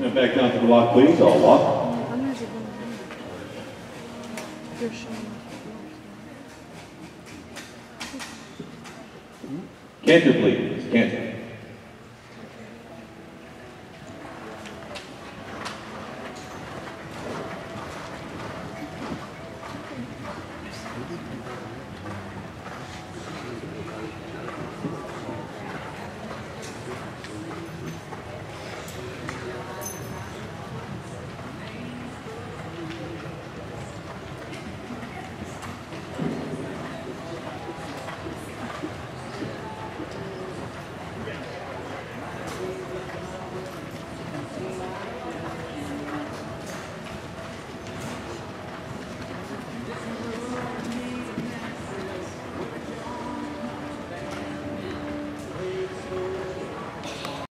Now back down to the block, please, all walk. Cantor, please.